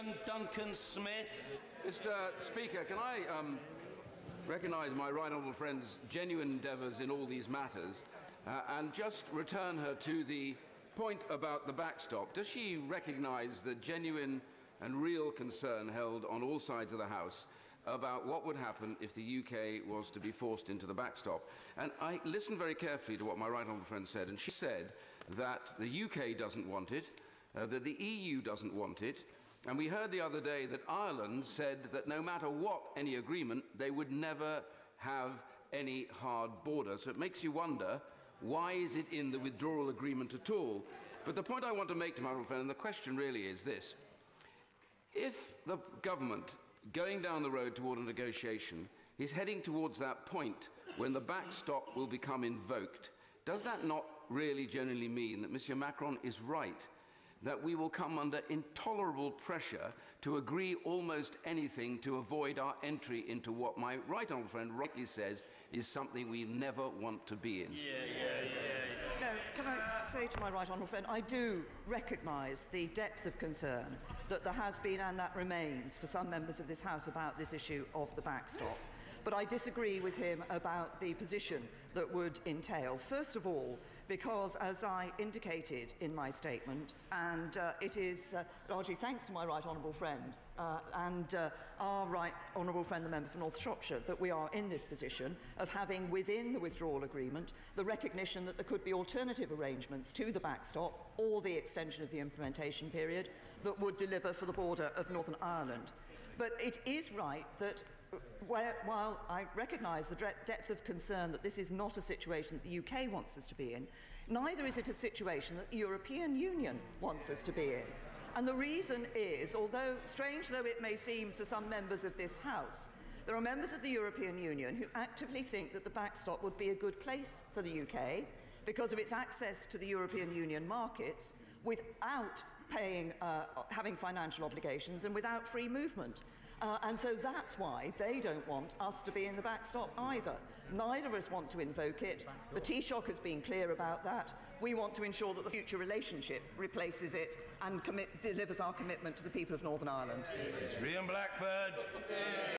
Stephen Duncan Smith. Mr. Speaker, can I um, recognise my right honourable friend's genuine endeavours in all these matters uh, and just return her to the point about the backstop? Does she recognise the genuine and real concern held on all sides of the House about what would happen if the UK was to be forced into the backstop. And I listened very carefully to what my right honourable friend said, and she said that the UK doesn't want it, uh, that the EU doesn't want it, and we heard the other day that Ireland said that no matter what any agreement, they would never have any hard border. So it makes you wonder why is it in the withdrawal agreement at all? But the point I want to make to my friend, and the question really is this if the government going down the road toward a negotiation is heading towards that point when the backstop will become invoked, does that not really generally mean that Monsieur Macron is right that we will come under intolerable pressure to agree almost anything to avoid our entry into what my right honourable friend rightly says is something we never want to be in. Yeah, yeah, yeah. No, can I say to my right honourable friend, I do recognise the depth of concern that there has been and that remains for some members of this House about this issue of the backstop. But I disagree with him about the position that would entail. First of all, because as I indicated in my statement, and uh, it is uh, largely thanks to my right honourable friend uh, and uh, our right honourable friend, the member for North Shropshire, that we are in this position of having within the withdrawal agreement the recognition that there could be alternative arrangements to the backstop or the extension of the implementation period that would deliver for the border of Northern Ireland. But it is right that while I recognise the depth of concern that this is not a situation that the UK wants us to be in, neither is it a situation that the European Union wants us to be in. And the reason is, although strange though it may seem to some members of this House, there are members of the European Union who actively think that the backstop would be a good place for the UK because of its access to the European Union markets without paying, uh, having financial obligations and without free movement. Uh, and so that's why they don't want us to be in the backstop either. Neither of us want to invoke it. The Taoiseach has been clear about that. We want to ensure that the future relationship replaces it and commit, delivers our commitment to the people of Northern Ireland. It's Blackford.